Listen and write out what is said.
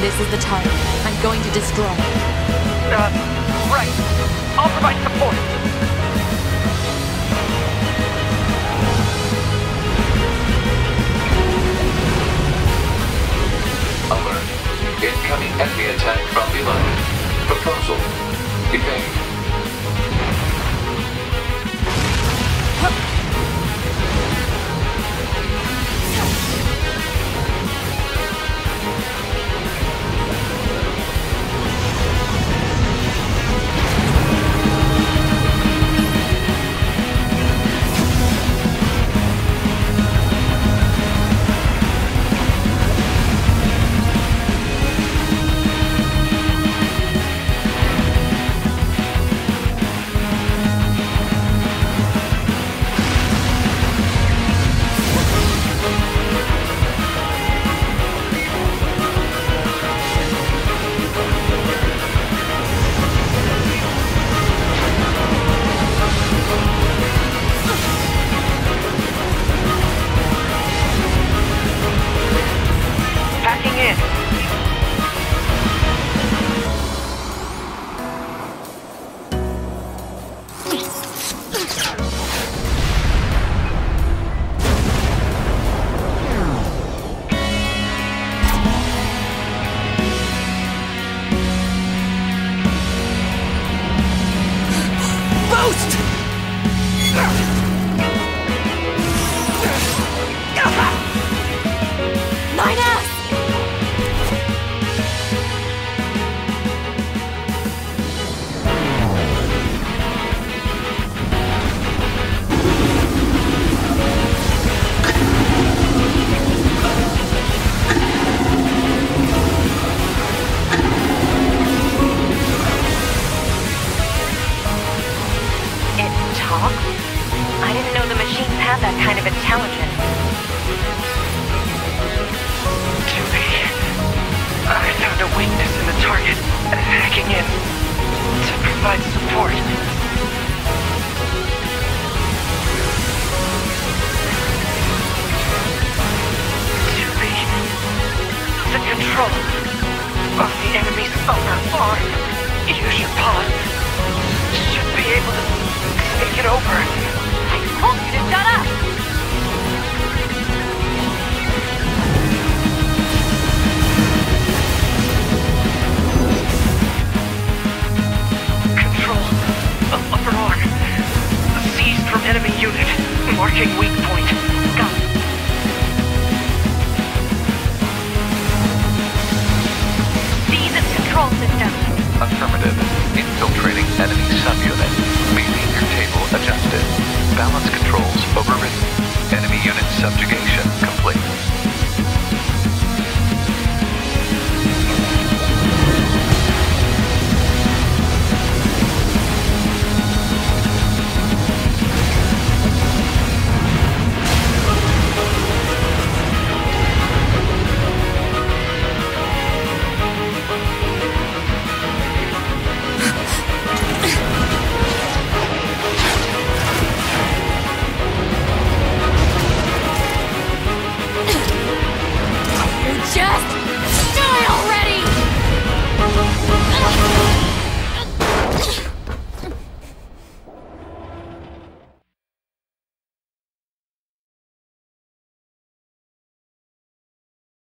the target. I'm going to destroy it. Uh, right. I'll provide support. Alert. Incoming enemy attack from below. Proposal. Evade. Nine talks? I didn't know the machines had that kind of intelligence. 2B. I found a weakness in the target. Hacking in. To provide support. 2B. The control of the enemy's upper arm. Use your paws. Should be able to take it over. I told you to shut up! Control of upper arm. Seized from enemy unit. Marking weak point. Got it. Seize control system. Affirmative. Infiltrating enemy subunit. subjugation.